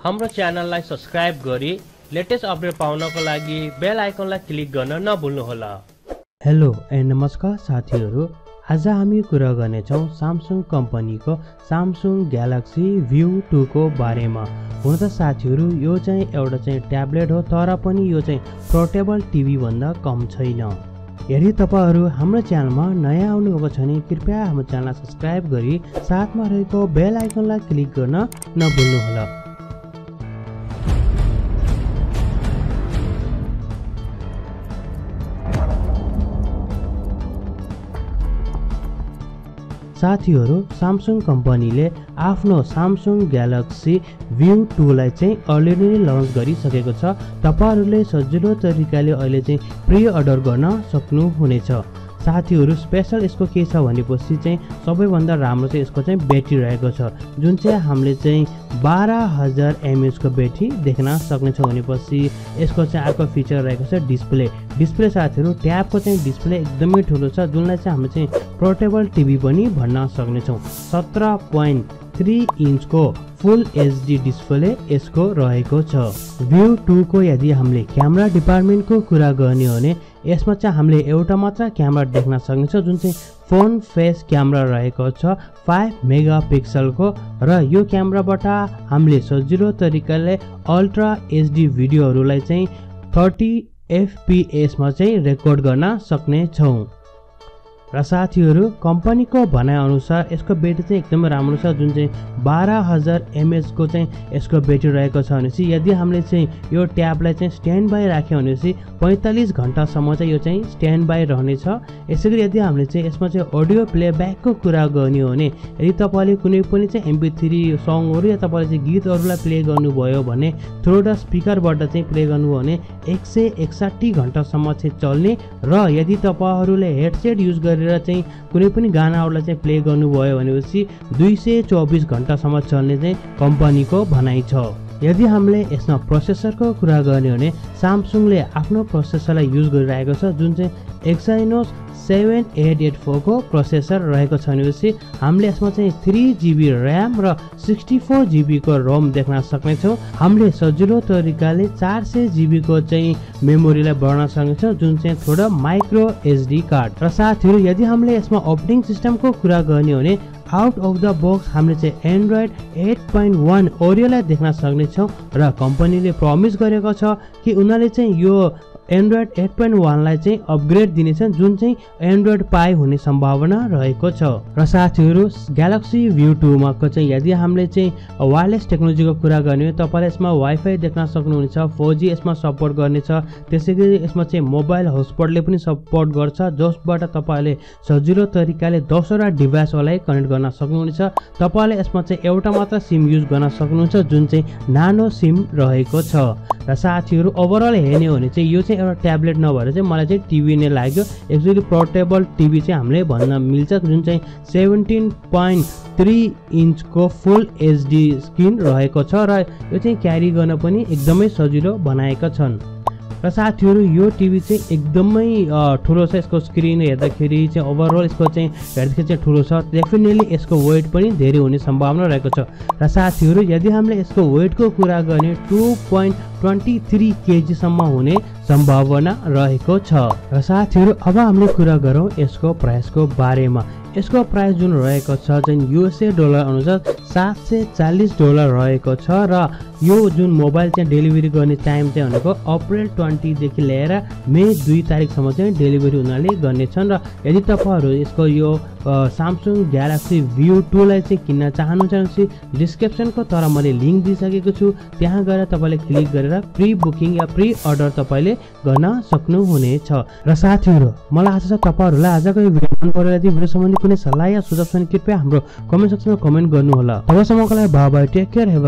हाम्रो च्यानललाई सब्सक्राइब गरी लेटेस्ट अपडेट पाउनको लागि बेल आइकनलाई क्लिक गर्न नभुल्नुहोला। हेलो एन्ड नमस्कार साथीहरू आज हामी कुरा गर्नेछौँ सामसुङ कम्पनीको सामसुङ ग्यालेक्सी भ्यू टूको बारेमा। हुन त साथीहरू यो चाहिँ एउटा चाहिँ ट्याब्लेट हो तर पनि यो चाहिँ पोर्टेबल टिभीभन्दा कम छैन। यदि तपाईँहरू हाम्रो च्यानलमा नयाँ आउनुभएको छ भने कृपया हाम्रो च्यानललाई सब्सक्राइब गरी साथमा रहेको बेल आइकनलाई क्लिक गर्न नभुल्नुहोला। साथीहरू सामसुङ कम्पनीले आफ्नो सामसुङ ग्यालेक्सी भ्यू टूलाई चाहिँ अलरेडी नै लन्च गरिसकेको छ। तपाईँहरूले सजिलो तरिकाले अहिले चाहिँ प्रि अर्डर गर्न सक्नुहुनेछ। साथीहरू स्पेसल यसको के छ भनेपछि चाहिँ सबैभन्दा राम्रो चाहिँ यसको चाहिँ ब्याट्री रहेको छ। जुन चाहिँ हामीले चाहिँ बाह्र हजार एमएचको ब्याट्री देख्न सक्नेछौँ भनेपछि यसको चाहिँ अर्को फिचर रहेको छ डिस्प्ले डिस्प्ले साथीहरू ट्याबको चाहिँ डिस्प्ले एकदमै ठुलो छ जुनलाई चाहिँ हामीले चाहिँ पोर्टेबल टिभी पनि भन्न सक्नेछौँ। सत्र पोइन्ट थ्री इन्चको फुल एचडी डिस्प्ले यसको रहेको छ। भ्यू टूको यदि हामीले क्यामेरा डिपार्टमेन्टको कुरा गर्ने हो भने यसमा चाहिँ हामीले एउटा मात्र क्यामेरा देख्न सक्नेछौँ जुन चाहिँ फोन फेस क्यामेरा रहेको छ फाइभ मेगा पिक्सलको र यो क्यामेराबाट हामीले सजिलो तरिकाले अल्ट्रा एचडी भिडियोहरूलाई चाहिँ थर्टी एफपिएसमा चाहिँ रेकर्ड गर्न सक्नेछौँ र साथीहरू कम्पनीको भनाइअनुसार यसको ब्याट्री चाहिँ एकदमै राम्रो छ जुन चाहिँ बाह्र हजार एमएचको चाहिँ यसको ब्याट्री रहेको छ भनेपछि यदि हामीले चाहिँ यो ट्याबलाई चाहिँ स्ट्यान्ड बाई राख्यो भनेपछि पैँतालिस घन्टासम्म चाहिँ यो चाहिँ स्ट्यान्ड बाई रहनेछ। यसै गरी यदि हामीले चाहिँ यसमा चाहिँ अडियो प्लेब्याकको कुरा गर्ने हो भने यदि तपाईँले कुनै पनि चाहिँ एमपी थ्री सङहरू या तपाईँले चाहिँ गीतहरूलाई प्ले गर्नुभयो भने थ्रोडा स्पिकरबाट चाहिँ प्ले गर्नुभयो भने एक सय एकसाठी घन्टासम्म चाहिँ चल्ने। र यदि तपाईँहरूले हेडसेट युज गरेर चाहिँ कुनै पनि गानाहरूलाई चाहिँ प्ले गर्नुभयो भनेपछि दुई सय चौबिस घन्टासम्म चल्ने चाहिँ कम्पनीको भनाइ छ। यदि हामीले यसमा प्रोसेसरको कुरा गर्ने हो भने सामसुङले आफ्नो प्रोसेसरलाई युज गरिरहेको छ जुन चाहिँ एक्साइनोस सेभेन एट एट फोरको प्रोसेसर रहेको छ भनेपछि हामीले यसमा चाहिँ थ्री जिबी ऱ्याम र सिक्सटी फोर जिबीको रोम देख्न सक्नेछौँ। हामीले सजिलो तरिकाले चार सय जिबीको चाहिँ मेमोरीलाई बढाउन सक्नेछौँ जुन चाहिँ थोडा माइक्रो एचडी कार्ड र साथीहरू यदि हामीले यसमा अपरेटिङ सिस्टमको कुरा गर्ने हो भने आउट अफ द बक्स हामीले चाहिँ एन्ड्रोइड एट पोइन्ट वान ओरियोलाई देख्न सक्नेछौँ र कम्पनीले प्रमिस गरेको छ कि उनीहरूले चाहिँ यो एन्ड्रोइड एट पोइन्ट वानलाई चाहिँ अपग्रेड दिनेछन् जुन चाहिँ एन्ड्रोइड पाए हुने सम्भावना रहेको छ। र साथीहरू ग्यालेक्सी भ्यू टूमाको चाहिँ यदि हामीले चाहिँ वायरलेस टेक्नोलोजीको कुरा गर्ने हो तपाईँले यसमा वाइफाई देख्न सक्नुहुनेछ फोर जी यसमा सपोर्ट गर्नेछ त्यसै गरी यसमा चाहिँ मोबाइल हटस्पटले पनि सपोर्ट गर्छ जसबाट तपाईँले सजिलो तरिकाले दसवटा डिभाइसहरूलाई कनेक्ट गर्न सक्नुहुनेछ। तपाईँले यसमा चाहिँ एउटा मात्र सिम युज गर्न सक्नुहुन्छ जुन चाहिँ नानो सिम रहेको छ। र साथीहरू ओभरअल हेर्ने हो भने चाहिँ यो चाहिँ एउटा ट्याब्लेट नभएर चाहिँ मलाई चाहिँ टिभी नै लाग्यो। एक्चुली पोर्टेबल टिभी चाहिँ हामीले भन्न मिल्छ। जुन चाहिँ सेभेन्टिन पोइन्ट थ्री इन्चको फुल एचडी स्क्रिन रहेको छ र यो चाहिँ क्यारी गर्न पनि एकदमै सजिलो बनाएका छन्। र साथीहरू यो टिभी चाहिँ एकदमै ठुलो छ। यसको स्क्रिन हेर्दाखेरि चाहिँ ओभरअल यसको चाहिँ हेर्दाखेरि चाहिँ ठुलो छ। डेफिनेटली यसको वेट पनि धेरै हुने सम्भावना रहेको छ। र साथीहरू यदि हामीले यसको वेटको कुरा गर्ने टु पोइन्ट ट्वेन्टी थ्री केजीसम्म हुने सम्भावना रहेको छ। र साथीहरू अब हामीले कुरा गरौँ यसको प्राइसको बारेमा। यसको प्राइस जुन रहेको छ चाहिँ युएसए डलर अनुसार सात सय चालिस डलर रहेको छ र यो जुन मोबाइल चाहिँ डेलिभरी गर्ने टाइम चाहिँ भनेको अप्रेल ट्वेन्टीदेखि लिएर मे दुई तारिकसम्म चाहिँ डेलिभरी उनीहरूले गर्नेछन् र यदि तपाईँहरू यसको यो सामसुङ ग्यालेक्सी भ्यू टूलाई चाहिँ किन्न चाहनुहुन्छ भने डिस्क्रिप्सनको तर मैले लिङ्क दिइसकेको छु। त्यहाँ गएर तपाईँले क्लिक गरेर प्रि बुकिङ या प्रि अर्डर तपाईँले गर्न सक्नुहुनेछ। र साथीहरू मलाई आशा छ तपाईँहरूलाई आजको यो भिडियो मन परेर यदि भिडियो सम्बन्धी कुनै सल्लाह या सुझाव छ भने कृपया हाम्रो कमेन्ट सेक्सनमा कमेन्ट गर्नुहोला। तबसम्मको लागि बाबा टेक केयर हेभ